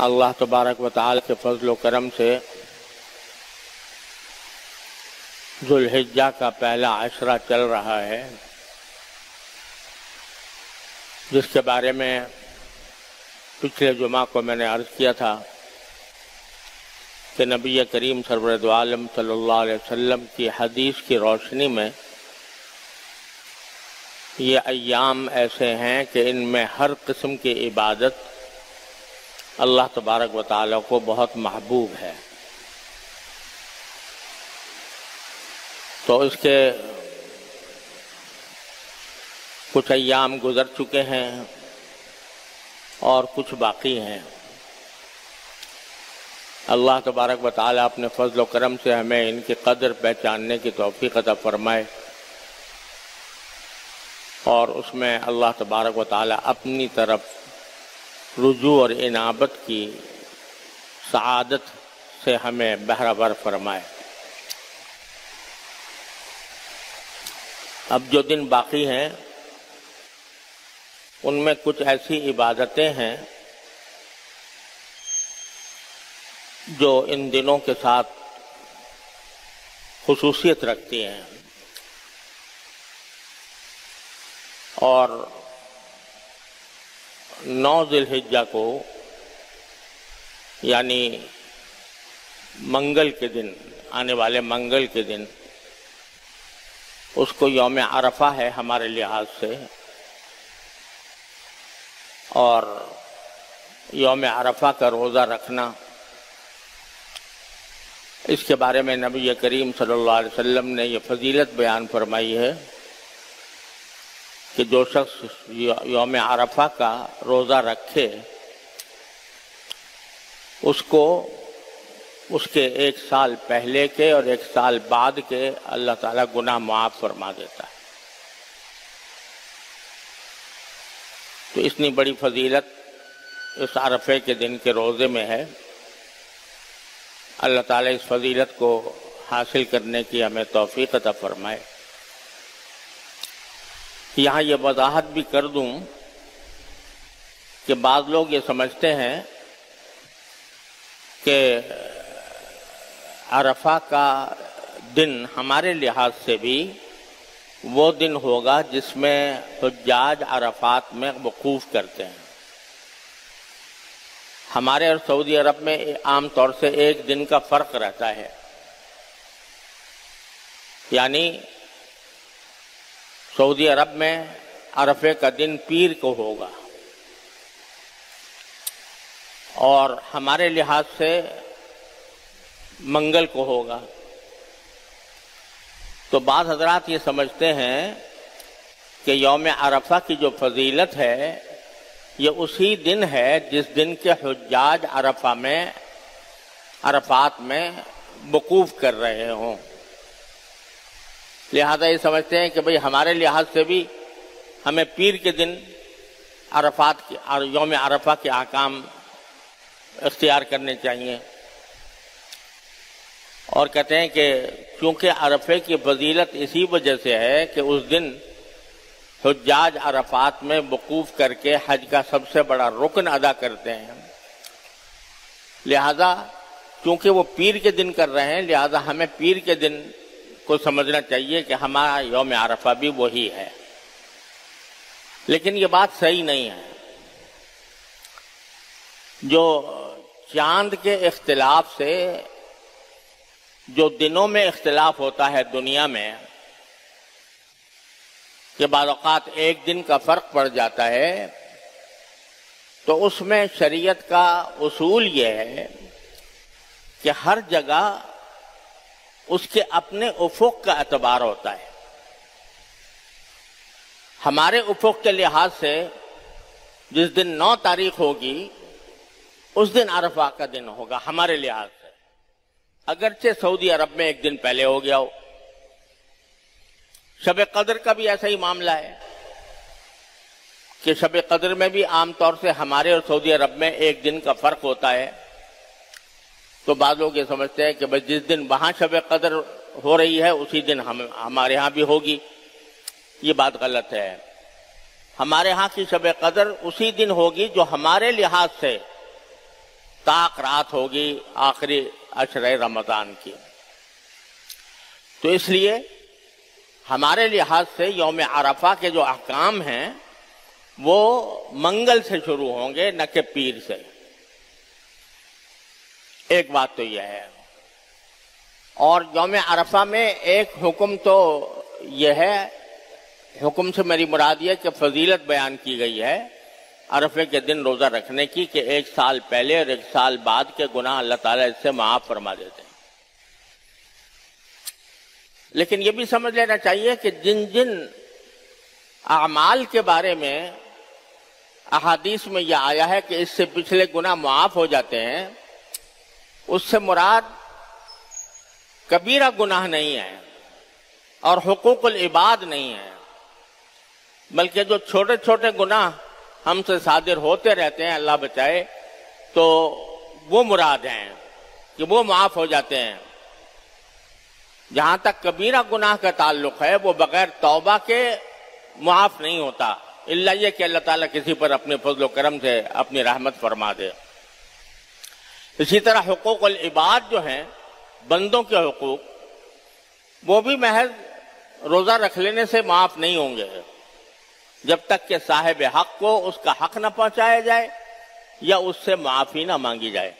अल्लाह तबारक वाल के फजल करम से जुल्हिजा का पहला अशरा चल रहा है, जिसके बारे में पिछले जुमा को मैंने अर्ज़ किया था कि नबी करीम सरवरद आलम सल्लल्लाहु की हदीस की रोशनी में ये अयाम ऐसे हैं कि इनमें हर किस्म की इबादत अल्लाह तबारक व ताली को बहुत महबूब है। तो इसके कुछ अयाम गुजर चुके हैं और कुछ बाकी हैं। अल्लाह तबारक व ताली अपने फजल करम से हमें इनकी कदर पहचानने की तोफ़ी अदा फरमाए और उसमें अल्लाह तबारक व ताली अपनी तरफ़ रुजू और इनाबत की सआदत से हमें बहरावर फरमाए। अब जो दिन बाकी हैं, उनमें कुछ ऐसी इबादतें हैं जो इन दिनों के साथ खसूसियत रखती हैं। और नौ जिलहिजा को, यानी मंगल के दिन, आने वाले मंगल के दिन, उसको यौम अरफा है हमारे लिहाज से, और यौम अरफा का रोज़ा रखना। इसके बारे में नबी करीम सल्लल्लाहु अलैहि वसल्लम ने यह फजीलत बयान फरमाई है। कि जो शख्स योम अरफा का रोज़ा रखे, उसको, उसके एक साल पहले के और एक साल बाद के अल्लाह ताला गुनाह माफ़ फरमा देता है। तो इतनी बड़ी फजीलत इस आरफे के दिन के रोज़े में है। अल्लाह ताला इस फजीलत को हासिल करने की हमें तोफ़ी अता फरमाए। यहाँ ये वजाहत भी कर दूँ कि बाद लोग ये समझते हैं कि अरफा का दिन हमारे लिहाज से भी वो दिन होगा जिसमें हजाज अरफात में वकूफ़ करते हैं। हमारे और सऊदी अरब में आम तौर से एक दिन का फ़र्क रहता है। यानी सऊदी अरब में अरफे का दिन पीर को होगा। और हमारे लिहाज से मंगल को होगा। तो बाद हजरात ये समझते हैं कि यौम अरफा की जो फजीलत है, ये उसी दिन है जिस दिन के हजाज अरफा में, अरफात में वकूफ़ कर रहे हों। लिहाजा ये समझते हैं कि भाई हमारे लिहाज से भी हमें पीर के दिन अरफात के यौम अरफा के आकाम इख्तियार करने चाहिए। और कहते हैं कि क्योंकि अरफे की फजीलत इसी वजह से है कि उस दिन हजाज अरफात में वकूफ़ करके हज का सबसे बड़ा रुकन अदा करते हैं। लिहाजा, क्योंकि वो पीर के दिन कर रहे हैं, लिहाजा हमें पीर के दिन को समझना चाहिए कि हमारा योम आरफा भी वही है। लेकिन ये बात सही नहीं है। जो चाँद के इख्तिलाफ से, जो दिनों में इख्तिलाफ होता है दुनिया में, कि बालौकात एक दिन का फ़र्क पड़ जाता है तो उसमें शरीयत का उसूल यह है कि हर जगह उसके अपने उफुक का एतबार होता है। हमारे उफुक के लिहाज से जिस दिन नौ तारीख होगी, उस दिन अरफा का दिन होगा, हमारे लिहाज से। अगरचे सऊदी अरब में एक दिन पहले हो गया हो। शब कदर का भी ऐसा ही मामला है कि शब कदर में भी आमतौर से हमारे और सऊदी अरब में एक दिन का फ़र्क होता है। तो बाद लोग ये समझते हैं कि भाई जिस दिन वहाँ शब कदर हो रही है, उसी दिन हम, हमारे यहाँ भी होगी। ये बात गलत है। हमारे यहाँ की शब कदर उसी दिन होगी जो हमारे लिहाज से ताक रात होगी आखिरी अशर रमज़ान की। तो इसलिए हमारे लिहाज से योम अरफा के जो अहकाम हैं, वो मंगल से शुरू होंगे, न कि पीर से। एक बात तो यह है। और योम अरफा में एक हुक्म तो यह है, हुक्म से मेरी मुराद यह कि फजीलत बयान की गई है अरफे के दिन रोजा रखने की कि एक साल पहले और एक साल बाद के गुनाह अल्लाह ताला इससे माफ़ फरमा देते हैं। लेकिन यह भी समझ लेना चाहिए कि जिन जिन अमाल के बारे में अहादीस में यह आया है कि इससे पिछले गुना माफ़ हो जाते हैं उससे मुराद, कबीरा गुनाह नहीं है और हुकूकुल इबाद नहीं है। बल्कि जो छोटे छोटे गुनाह हमसे सादिर होते रहते हैं, अल्लाह बचाए तो वो मुराद हैं कि वो माफ़ हो जाते हैं। जहाँ तक कबीरा गुनाह का ताल्लुक है, वो बगैर तौबा के मुआफ नहीं होता। इल्ला ये कि अल्लाह ताला किसी पर अपने फजल करम से अपनी रहमत फरमा दे। इसी तरह हकूक इबाद जो हैं, बंदों के हकूक, वो भी महज रोजा रख लेने से माफ़ नहीं होंगे। जब तक के साहेब हक को उसका हक न पहुँचाया जाए या उससे माफ़ी ना मांगी जाए।